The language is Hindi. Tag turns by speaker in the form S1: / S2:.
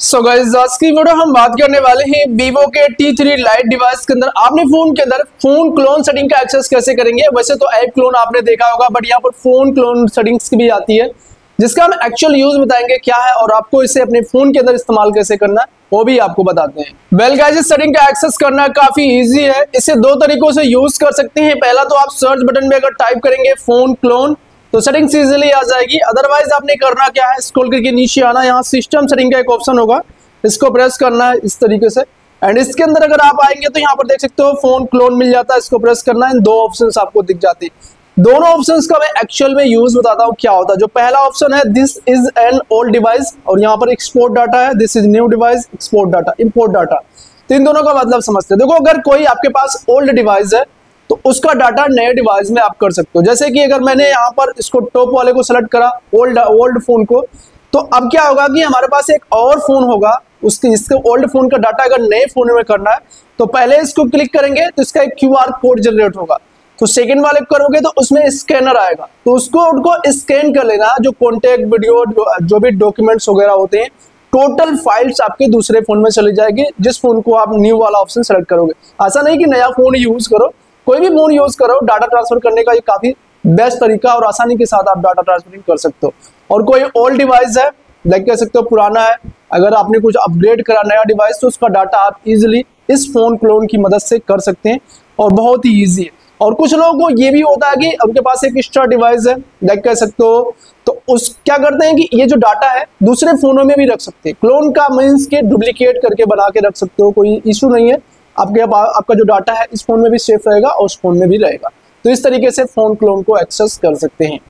S1: सो आज की वीडियो हम बात करने वाले हैं Vivo के T3 Lite डिवाइस के अंदर। आपने फ़ोन के अंदर फ़ोन क्लोन सेटिंग का एक्सेस कैसे करेंगे? वैसे तो ऐप क्लोन आपने देखा होगा बट यहाँ पर फ़ोन क्लोन सेटिंग्स की भी आती है, जिसका हम एक्चुअल यूज़ बताएँगे क्या है और आपको इसे अपने फ़ोन के अंदर इस्तेमाल कैसे करना है, वो भी आपको बताते हैं। वेल गाइस इस सेटिंग का एक्सेस करना काफ़ी इजी है। इसे दो तरीकों से यूज़ कर सकते हैं। पहला तो आप सर्च बटन में अगर टाइप करेंगे फ़ोन क्लोन तो सेटिंग्स इजीली आ जाएगी। अदरवाइज़ आपने करना क्या है? स्क्रॉल करके नीचे आना। यहाँ सिस्टम सेटिंग का एक ऑप्शन होगा। इसको प्रेस करना है इस तरीके से। एंड इसके अंदर अगर आप आएँगे तो यहाँ पर देख सकते हो फ़ोन क्लोन मिल जाता है। इसको प्रेस करना है। दो ऑप्शन आपको दिख जाते हैं। दोनों ऑप्शंस का मैं एक्चुअल में यूज़ बताता हूँ क्या होता है। जो पहला ऑप्शन है this is an old device और यहाँ पर एक्सपोर्ट डाटा है। This is new device export data import data तो इन दोनों का मतलब समझते हैं। देखो, अगर कोई आपके पास ओल्ड डिवाइस है उसका डाटा नए डिवाइस में आप कर सकते हो। जैसे कि अगर मैंने यहाँ पर इसको टॉप वाले को सेलेक्ट करा ओल्ड ओल्ड फ़ोन को तो अब क्या होगा कि हमारे पास एक और फ़ोन होगा, उसके, इसके ओल्ड फ़ोन का डाटा अगर नए फ़ोन में करना है तो पहले इसको क्लिक करेंगे तो इसका एक क्यूआर कोड जनरेट होगा। तो सेकेंड वाले करोगे तो उसमें स्कैनर आएगा। तो उसको, उनको स्कैन कर लेना, जो कॉन्टेक्ट वीडियो जो भी डॉक्यूमेंट्स वगैरह होते हैं टोटल फाइल्स आपके दूसरे फ़ोन में चली जाएगी, जिस फ़ोन को आप न्यू वाला ऑप्शन सेलेक्ट करोगे। ऐसा नहीं कि नया फ़ोन यूज़ करो कोई भी फ़ोन यूज़ करो, डाटा ट्रांसफ़र करने का ये काफ़ी बेस्ट तरीका और आसानी के साथ आप डाटा ट्रांसफरिंग कर सकते हो। और कोई ओल्ड डिवाइस है, लाइक कह सकते हो पुराना है, अगर आपने कुछ अपग्रेड करा नया डिवाइस तो उसका डाटा आप इजिली इस फ़ोन क्लोन की मदद से कर सकते हैं और बहुत ही ईजी है। और कुछ लोगों को ये भी होता है कि उनके पास एक एक्स्ट्रा डिवाइस है, लाइक कह सकते हो तो उस क्या करते हैं कि ये जो डाटा है, दूसरे फोनों में भी रख सकते हैं। क्लोन का मीन्स के डुप्लीकेट करके बना के रख सकते हो, कोई इशू नहीं है। आपके आपका जो डाटा है, इस फ़ोन में भी सेफ़ रहेगा और उस फ़ोन में भी रहेगा। तो इस तरीके से फ़ोन क्लोन को एक्सेस कर सकते हैं।